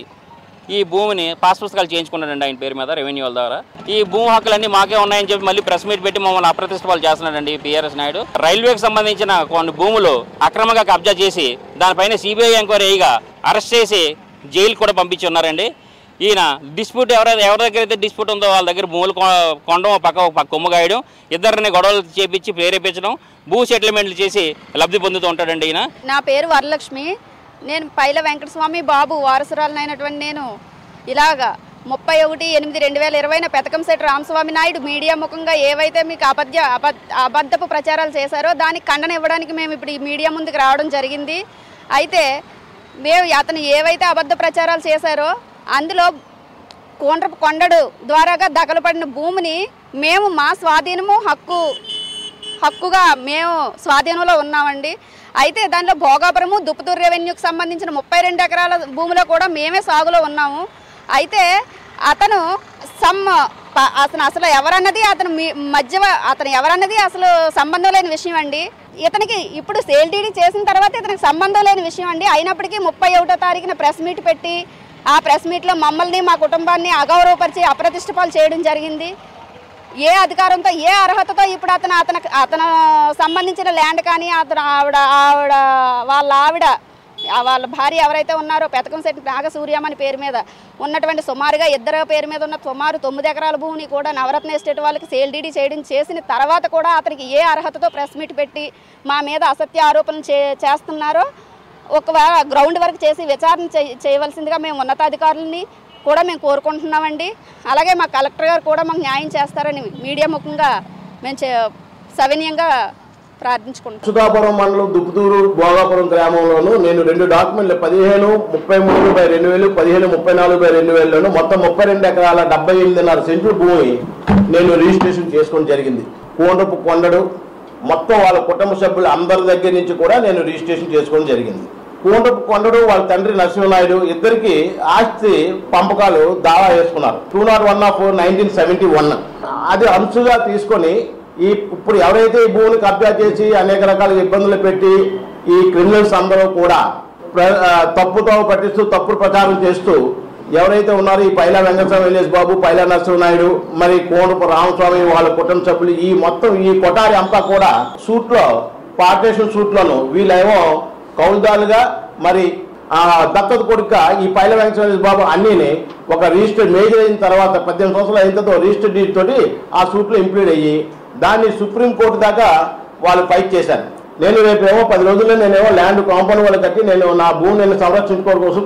S9: ఈ భూమిని పాస్ పుస్తకాలు చేయించుకున్నాడండి ఆయన పేరు మీద రెవెన్యూ ద్వారా. ఈ భూమి హక్కులన్నీ మాకే ఉన్నాయని చెప్పి మళ్ళీ ప్రెస్ మీట్ పెట్టి మమ్మల్ని అప్రతిష్టపాలు చేస్తున్నాడండి పిఆర్ఎస్ నాయుడు. రైల్వేకి సంబంధించిన కొన్ని భూములు అక్రమంగా కబ్జా చేసి దానిపైన సిబిఐ ఎంక్వైరీ అయ్యిగా అరెస్ట్ చేసి జైలు కూడా పంపించి ఉన్నారండి ఈయన డిస్ప్యూట్ ఎవరైతే ఎవరి దగ్గర అయితే డిస్ప్యూట్ ఉందో వాళ్ళ దగ్గర భూములు కొ- పక్క ఒక పక్క కొమ్ము గాయడం ఇద్దరిని గొడవలు చేపించి ప్రేరేపించడం భూ సెటిల్మెంట్లు చేసి లబ్ధి పొందుతూ ఉంటాడండి ఈయన.
S10: నా పేరు వరలక్ష్మి. నేను పైల వెంకటస్వామి బాబు వారసురాలనైనటువంటి నేను ఇలాగా ముప్పై ఒకటి ఎనిమిది రెండు వేల ఇరవైన పెతకంశెట్టి రామస్వామి నాయుడు మీడియా ముఖంగా ఏవైతే మీకు అబద్ధ అబద్ధ అబద్ధపు ప్రచారాలు చేశారో దానికి ఖండన ఇవ్వడానికి మేము ఇప్పుడు ఈ మీడియా ముందుకు రావడం జరిగింది. అయితే మేము అతను ఏవైతే అబద్ధ ప్రచారాలు చేశారో అందులో కోండ్ర కొండడు ద్వారాగా దగలపడిన భూమిని మేము మా స్వాధీనము హక్కు హక్కుగా మేము స్వాధీనంలో ఉన్నామండి. అయితే దానిలో భోగాపురము దుప్పతూరు రెవెన్యూకి సంబంధించిన ముప్పై రెండు ఎకరాల భూమిలో కూడా మేమే సాగులో ఉన్నాము. అయితే అతను సమ్ అతను అసలు ఎవరన్నది అతను మీ- మధ్య అతను ఎవరన్నది అసలు సంబంధం లేని విషయం అండి. ఇతనికి ఇప్పుడు సేల్ డీడీ చేసిన తర్వాత ఇతనికి సంబంధం లేని విషయం అండి. అయినప్పటికీ ముప్పై ఒకటో తారీఖున ప్రెస్ మీట్ పెట్టి ఆ ప్రెస్ మీట్లో మమ్మల్ని మా కుటుంబాన్ని అగౌరవపరిచి అప్రతిష్టపాలు చేయడం జరిగింది. ఏ అధికారంతో ఏ అర్హతతో ఇప్పుడు అతను అతను అతను సంబంధించిన ల్యాండ్ కానీ అతను ఆవిడ ఆవిడ వాళ్ళ ఆవిడ వాళ్ళ భార్య ఎవరైతే ఉన్నారో పెతకంశెట్టి నాగసూర్యమని పేరు మీద ఉన్నటువంటి సుమారుగా ఇద్దరు పేరు మీద ఉన్న సుమారు తొమ్మిది ఎకరాల భూమిని కూడా నవరత్న ఎస్టేట్ వాళ్ళకి సేల్ డీడీ చేయడం చేసిన తర్వాత కూడా అతనికి ఏ అర్హతతో ప్రెస్ మీట్ పెట్టి మా మీద అసత్య ఆరోపణలు చే చేస్తున్నారో ఒకవేళ గ్రౌండ్ వర్క్ చేసి విచారణ చేయ- చేయవలసిందిగా మేము ఉన్నతాధికారులని కూడా మేము కోరుకుంటున్నామండి. అలాగే మా కలెక్టర్ గారు కూడా మాకు న్యాయం చేస్తారని మీడియా ముఖంగా మేము చే- సవినీయంగా ప్రార్థించుకుంటాం
S11: సుధాపురం మండలం దుప్పుతూరు భోగాపురం గ్రామంలోను నేను రెండు డాక్యుమెంట్లు పదిహేను ముప్పై మూడు బై రెండు వేలు పదిహేను ముప్పై నాలుగు బై రెండు వేలలోను మొత్తం ముప్పై రెండు ఎకరాల డెబ్బై ఎనిమిదిన్నర సెంట్లు భూమి నేను రిజిస్ట్రేషన్ చేసుకోవడం జరిగింది. కోండపు కొండడు మొత్తం వాళ్ళ కుటుంబ సభ్యులు అందరి దగ్గర నుంచి కూడా నేను రిజిస్ట్రేషన్ చేసుకోవడం జరిగింది. కోండపు కొండడు వాళ్ళ తండ్రి నరసింహనాయుడు ఇద్దరికి ఆస్తి పంపకాలు దావా వేసుకున్నారు. Two nought one of nineteen seventy one. అది అంశుగా తీసుకొని ఈ ఇప్పుడు ఎవరైతే ఈ భూమిని కబ్జా చేసి అనేక రకాల ఇబ్బందులు పెట్టి ఈ క్రిమినల్స్ అందరూ కూడా ప్ర- తప్పుతో పట్టిస్తూ తప్పుడు ప్రచారం చేస్తూ ఎవరైతే ఉన్నారో ఈ పైలా వెంకటస్వామి ఎల్ఎస్ బాబు పైలా నరసింహనాయుడు మరి కోనపు రామస్వామి వాళ్ళ కుటుంబ సభ్యులు ఈ మొత్తం ఈ కొటారి అంతా కూడా సూట్లో పార్టీషన్ సూట్లను వీళ్ళేమో కౌలుదారులుగా మరి ఆ దత్తత కొడుక ఈ పైల వెంకటేశ్వర బాబు అన్నీని ఒక రిజిస్టర్డ్ మేజర్ అయిన తర్వాత పద్దెనిమిది సంవత్సరాలు అయిన తర్వాత రిజిస్టర్డ్ డీడ్ తోటి ఆ సూట్లో ఇంప్లీడ్ అయ్యి దాన్ని సుప్రీంకోర్టు దాకా వాళ్ళు ఫైట్ చేశారు. నేను రేపేమో పది రోజుల్లో నేనేమో ల్యాండ్ కాంపౌండ్ వాళ్ళు కట్టి నేను నా భూమి నేను సంరక్షించుకోవడం కోసం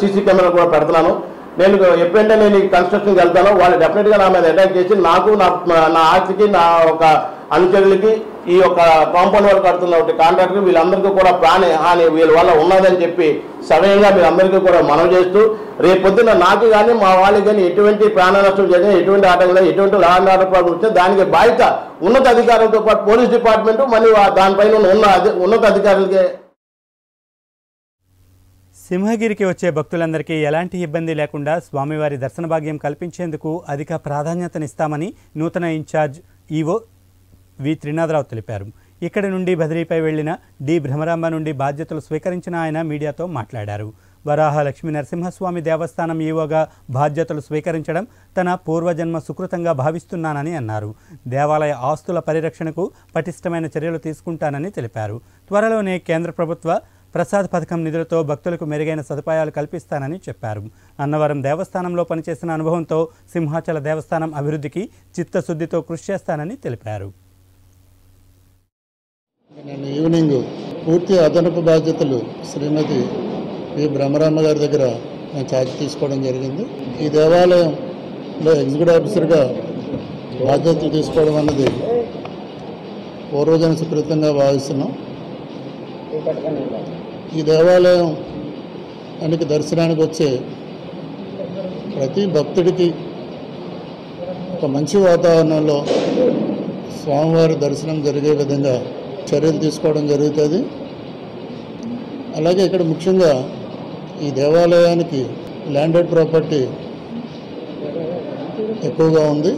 S11: సీసీ కెమెరా కూడా పెడుతున్నాను. నేను ఎప్పుడంటే నేను ఈ కన్స్ట్రక్షన్కి వెళ్తానో. వాళ్ళు డెఫినెట్గా నా మీద అటాక్ చేసి నాకు నా నా ఆస్తికి నా ఒక అనుచరులకి ఈ యొక్క కాంపౌండ్ వాళ్ళు కడుతున్న కాంట్రాక్టర్ వీళ్ళందరికీ కూడా ప్రాణ హాని వీళ్ళ వల్ల ఉన్నదని చెప్పి సడన్గా మీరందరికీ కూడా మనవి చేస్తూ రేపు పొద్దున్న నాకు కానీ మా వాళ్ళకి కానీ ఎటువంటి ప్రాణ నష్టం జరిగినా ఎటువంటి ఆటంకం ఎటువంటి లా అండ్ ఆర్డర్ ప్రాబ్లం వచ్చినా దానికి బాధ్యత ఉన్నత అధికారులతో పాటు పోలీస్ డిపార్ట్మెంట్ మళ్ళీ దానిపైన ఉన్న ఉన్నత అధికారులకే.
S1: సింహగిరికి వచ్చే భక్తులందరికీ ఎలాంటి ఇబ్బంది లేకుండా స్వామివారి దర్శన భాగ్యం కల్పించేందుకు అధిక ప్రాధాన్యతనిస్తామని నూతన ఇన్ఛార్జ్ ఈవో వి. త్రినాథరావు తెలిపారు. ఇక్కడి నుండి బదిలీపై వెళ్ళిన డి. భ్రమరాంబ నుండి బాధ్యతలు స్వీకరించిన ఆయన మీడియాతో మాట్లాడారు. వరాహ లక్ష్మీ నరసింహస్వామి దేవస్థానం ఈవోగా బాధ్యతలు స్వీకరించడం తన పూర్వజన్మ సుకృతంగా భావిస్తున్నానని అన్నారు. దేవాలయ ఆస్తుల పరిరక్షణకు పటిష్టమైన చర్యలు తీసుకుంటానని తెలిపారు. త్వరలోనే కేంద్ర ప్రభుత్వ ప్రసాద్ పథకం నిధులతో భక్తులకు మెరుగైన సదుపాయాలు కల్పిస్తానని చెప్పారు. అన్నవరం దేవస్థానంలో పనిచేసిన అనుభవంతో సింహాచల దేవస్థానం అభివృద్ధికి చిత్తశుద్ధితో కృషి చేస్తానని తెలిపారు.
S12: నేను ఈవినింగ్ పూర్తి అదనపు బాధ్యతలు శ్రీమతి పి. బ్రహ్మరామ గారి దగ్గర నేను ఛార్జ్ తీసుకోవడం జరిగింది. ఈ దేవాలయంలో ఎగ్జిక్యూటివ్ ఆఫీసర్గా బాధ్యతలు తీసుకోవడం అన్నది పూర్వజన సుకృతంగా భావిస్తున్నాం. ఈ దేవాలయం దర్శనానికి వచ్చే ప్రతి భక్తుడికి ఒక మంచి వాతావరణంలో స్వామివారి దర్శనం జరిగే విధంగా చర్యలు తీసుకోవడం జరుగుతుంది. అలాగే ఇక్కడ ముఖ్యంగా ఈ దేవాలయానికి ల్యాండెడ్ ప్రాపర్టీ ఎక్కువగా ఉంది.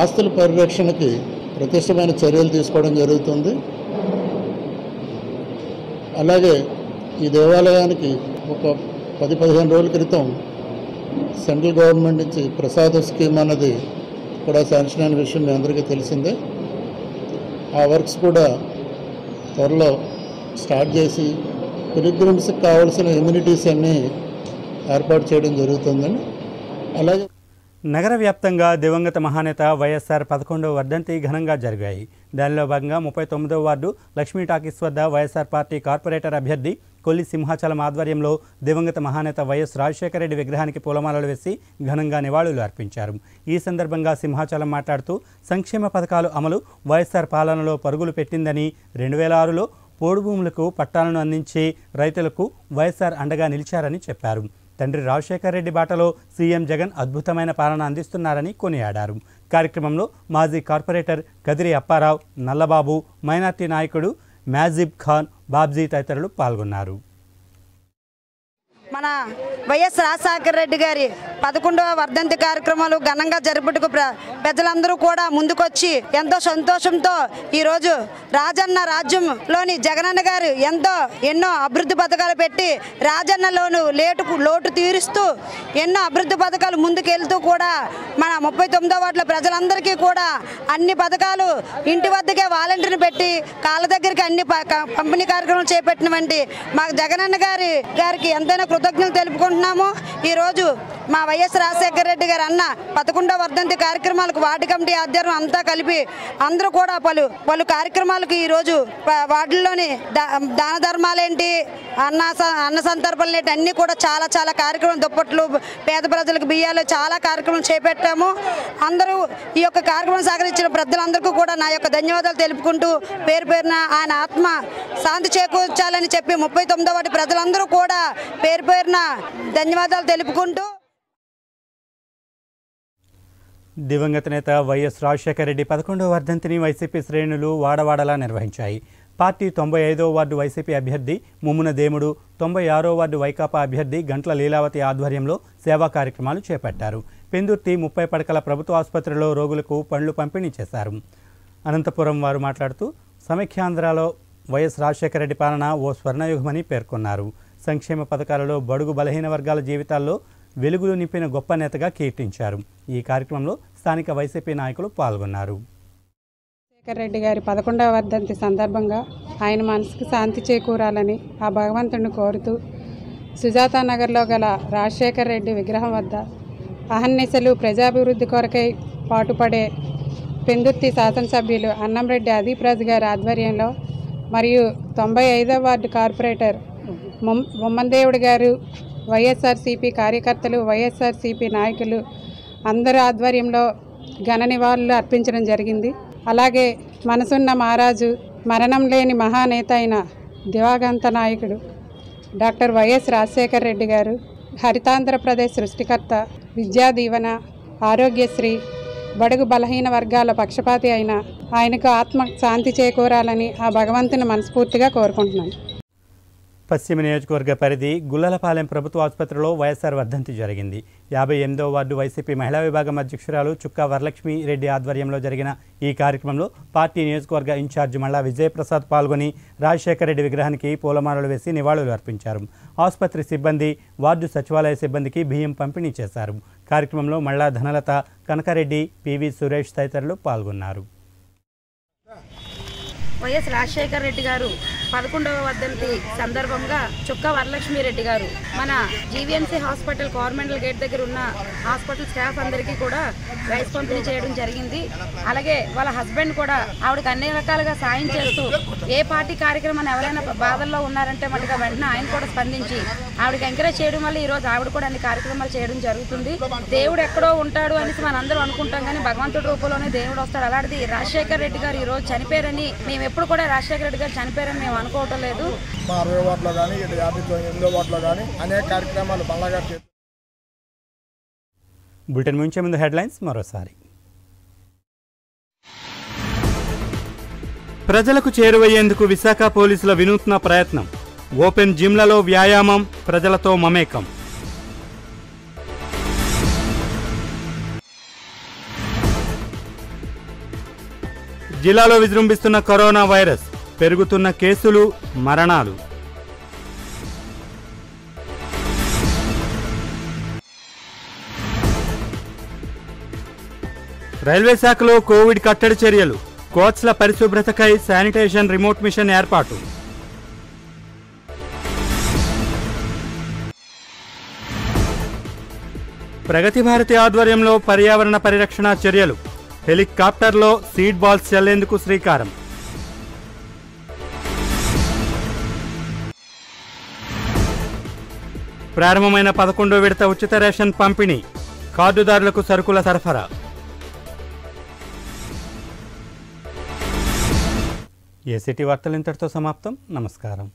S12: ఆస్తుల పరిరక్షణకి ప్రతిష్టమైన చర్యలు తీసుకోవడం జరుగుతుంది. అలాగే ఈ దేవాలయానికి ఒక పది పదిహేను రోజుల క్రితం సెంట్రల్ గవర్నమెంట్ నుంచి ప్రసాద స్కీమ్ అన్నది కూడా శాంక్షన్ అయిన విషయం మీ అందరికీ తెలిసిందే. ఆ వర్క్స్ కూడా త్వరలో స్టార్ట్ చేసి పిలిగ్రిమ్స్కి కావాల్సిన ఇమ్యూనిటీస్ అన్నీ ఏర్పాటు చేయడం జరుగుతుందని. అలాగే
S1: నగర వ్యాప్తంగా దివంగత మహానేత వైఎస్ఆర్ పదకొండవ వర్ధంతి ఘనంగా జరిగాయి. దానిలో భాగంగా ముప్పై తొమ్మిదవ వార్డు లక్ష్మీ టాకీస్ వద్ద వైఎస్ఆర్ పార్టీ కార్పొరేటర్ అభ్యర్థి కొల్లి సింహాచలం ఆధ్వర్యంలో దివంగత మహానేత వైఎస్ రాజశేఖర రెడ్డి విగ్రహానికి పూలమాలలు వేసి ఘనంగా నివాళులు అర్పించారు. ఈ సందర్భంగా సింహాచలం మాట్లాడుతూ సంక్షేమ పథకాలు అమలు వైఎస్ఆర్ పాలనలో పరుగులు పెట్టిందని రెండు వేల ఆరులో పోడు భూములకు పట్టాలను అందించి రైతులకు వైఎస్ఆర్ అండగా నిలిచారని చెప్పారు. తండ్రి రాజశేఖర్ రెడ్డి బాటలో సీఎం జగన్ అద్భుతమైన పాలన అందిస్తున్నారని కొనియాడారు. కార్యక్రమంలో మాజీ కార్పొరేటర్ కదిరి అప్పారావు నల్లబాబు మైనార్టీ నాయకుడు మ్యాజిబ్ ఖాన్ బాబ్జీ తదితరులు పాల్గొన్నారు.
S13: మన వైఎస్ రాజశేఖర రెడ్డి గారి పదకొండవ వర్ధంతి కార్యక్రమాలు ఘనంగా జరుపుటకు ప్ర ప్రజలందరూ కూడా ముందుకొచ్చి ఎంతో సంతోషంతో ఈరోజు రాజన్న రాజ్యంలోని జగనన్న గారు ఎంతో ఎన్నో అభివృద్ధి పథకాలు పెట్టి రాజన్నలోను లేటు లోటు తీరుస్తూ ఎన్నో అభివృద్ధి పథకాలు ముందుకెళ్తూ కూడా మన ముప్పై తొమ్మిదో వాటిలో ప్రజలందరికీ కూడా అన్ని పథకాలు ఇంటి వద్దకే వాలంటీర్ని పెట్టి కాళ్ళ దగ్గరికి అన్ని ప- పంపిణీ కార్యక్రమాలు చేపట్టినవంటి మాకు జగనన్న గారి గారికి ఎంతైనా కృతజ్ఞతలు తెలుపుకుంటున్నాము. ఈరోజు మా వైఎస్ రాజశేఖర రెడ్డి గారు అన్న పదకొండవ వర్ధంతి కార్యక్రమాలకు వార్డు కమిటీ ఆధ్వర్యం అంతా కలిపి అందరూ కూడా పలు పలు కార్యక్రమాలకు ఈరోజు వార్డుల్లోని దా- దాన ధర్మాలేంటి అన్న స- అన్న సందర్భాలు ఏంటి అన్నీ కూడా చాలా చాలా కార్యక్రమం దుప్పట్లు పేద ప్రజలకు బియ్యాలు చాలా కార్యక్రమం చేపట్టాము. అందరూ ఈ యొక్క కార్యక్రమం సహకరించిన ప్రజలందరికీ కూడా నా యొక్క ధన్యవాదాలు తెలుపుకుంటూ పేరు పేరున ఆయన ఆత్మ శాంతి చేకూర్చాలని చెప్పి ముప్పై తొమ్మిదో వాటి ప్రజలందరూ కూడా పేరు పేరున ధన్యవాదాలు తెలుపుకుంటూ
S1: దివంగత నేత వైఎస్ రాజశేఖర రెడ్డి పదకొండవ వర్ధంతిని వైసీపీ శ్రేణులు వాడవాడలా నిర్వహించాయి. పార్టీ తొంభై ఐదో వార్డు వైసీపీ అభ్యర్థి ముమ్మున దేముడు తొంభై ఆరో వార్డు వైకాపా అభ్యర్థి గంట్ల లీలావతి ఆధ్వర్యంలో సేవా కార్యక్రమాలు చేపట్టారు. పెందుర్తి ముప్పై పడకల ప్రభుత్వ ఆసుపత్రిలో రోగులకు పండ్లు పంపిణీ చేశారు. అనంతపురం వారు మాట్లాడుతూ సమైఖ్యాంధ్రలో వైఎస్ రాజశేఖర రెడ్డి పాలన ఓ స్వర్ణయుగమని పేర్కొన్నారు. సంక్షేమ పథకాలలో బడుగు బలహీన వర్గాల జీవితాల్లో వెలుగులు నింపిన గొప్ప నేతగా కీర్తించారు. ఈ కార్యక్రమంలో స్థానిక వైసీపీ నాయకులు పాల్గొన్నారు.
S14: శేఖర్ రెడ్డి గారి పదకొండవ వర్ధంతి సందర్భంగా ఆయన మనసుకు శాంతి చేకూరాలని ఆ భగవంతుడిని కోరుతూ సుజాతానగర్లో గల రాజశేఖర్ రెడ్డి విగ్రహం వద్ద అహర్నిశలు ప్రజాభివృద్ధి కొరకై పాటుపడే పెందుర్తి శాసనసభ్యులు అన్నంరెడ్డి అదీప్రాజు గారి ఆధ్వర్యంలో మరియు తొంభై ఐదవ వార్డు కార్పొరేటర్ బొమ్మందేవుడు గారు వైఎస్ఆర్సీపీ కార్యకర్తలు వైఎస్ఆర్సీపీ నాయకులు అందరి ఆధ్వర్యంలో ఘన నివాళులు అర్పించడం జరిగింది. అలాగే మనసున్న మహారాజు మరణం లేని మహానేత అయిన దివాగంత నాయకుడు డాక్టర్ వైఎస్ రాజశేఖర్ రెడ్డి గారు హరితాంధ్రప్రదేశ్ సృష్టికర్త విద్యా దీవెన ఆరోగ్యశ్రీ బడుగు బలహీన వర్గాల పక్షపాతి అయిన ఆయనకు ఆత్మ శాంతి చేకూరాలని ఆ భగవంతుని మనస్ఫూర్తిగా కోరుకుంటున్నాను.
S1: పశ్చిమ నియోజకవర్గ పరిధి గుల్లలపాలెం ప్రభుత్వ ఆసుపత్రిలో వైఎస్ఆర్ వర్ధంతి జరిగింది. యాభై ఎనిమిదో వార్డు వైసీపీ మహిళా విభాగం అధ్యక్షురాలు చుక్కా వరలక్ష్మి రెడ్డి ఆధ్వర్యంలో జరిగిన ఈ కార్యక్రమంలో పార్టీ నియోజకవర్గ ఇన్ఛార్జ్ మళ్ళా విజయప్రసాద్ పాల్గొని రాజశేఖర రెడ్డి విగ్రహానికి పూలమాలలు వేసి నివాళులు అర్పించారు. ఆసుపత్రి సిబ్బంది వార్డు సచివాలయ సిబ్బందికి బియ్యం పంపిణీ చేశారు. కార్యక్రమంలో మళ్ళా ధనలత కనకారెడ్డి పివి సురేష్ తదితరులు పాల్గొన్నారు.
S15: వైఎస్ రాజశేఖర రెడ్డి గారు పదకొండవ వర్ధంతి సందర్భంగా చుక్క వరలక్ష్మి రెడ్డి గారు మన జీవీఎంసీ హాస్పిటల్ కార్మెంటల్ గేట్ దగ్గర ఉన్న హాస్పిటల్ స్టాఫ్ అందరికీ కూడా రైస్ పంపిణీ చేయడం జరిగింది. అలాగే వాళ్ళ హస్బెండ్ కూడా ఆవిడకి అన్ని రకాలుగా సాయం చేస్తూ ఏ పార్టీ కార్యక్రమాన్ని ఎవరైనా బాధల్లో ఉన్నారంటే మటుగా వెంటనే ఆయన కూడా స్పందించి ఆవిడకి ఎంకరేజ్ చేయడం వల్ల ఈరోజు ఆవిడ కూడా అన్ని కార్యక్రమాలు చేయడం జరుగుతుంది. దేవుడు ఎక్కడో ఉంటాడు అనేసి మనందరం అనుకుంటాం కానీ భగవంతుడి రూపంలోనే దేవుడు వస్తాడు. అలాంటిది రాజశేఖర రెడ్డి గారు ఈరోజు చనిపోయారని మేము ఎప్పుడు కూడా రాజశేఖర రెడ్డి గారు చనిపోయారని మేము అనుకోవటం లేదు
S16: మా అరవై వాటిలో కానీ ఇటు యాభై ఎనిమిదో వాటిలో కానీ అనేక కార్యక్రమాలు బల్లగా
S1: బులెటిన్ ముంచే ముందు హెడ్లైన్స్ మరోసారి. ప్రజలకు చేరువయ్యేందుకు విశాఖ పోలీసుల వినూత్న ప్రయత్నం. ఓపెన్ జిమ్లలో వ్యాయామం ప్రజలతో మమేకం. జిల్లాలో విజృంభిస్తున్న కరోనా వైరస్. పెరుగుతున్న కేసులు మరణాలు. రైల్వే శాఖలో కోవిడ్ కట్టడి చర్యలు. కోచ్ల పరిశుభ్రతకై శానిటేషన్ రిమోట్ మిషన్ ఏర్పాటు. ప్రగతి భారతి ఆధ్వర్యంలో పర్యావరణ పరిరక్షణ చర్యలు. హెలికాప్టర్లో సీడ్ బాల్స్ చల్లేందుకు శ్రీకారం. ప్రారంభమైన పదకొండో విడత ఉచిత రేషన్ పంపిణీ. కార్డుదారులకు సరుకుల సరఫరా. ఏసీటీ వార్తలు ఇంతటితో సమాప్తం. నమస్కారం.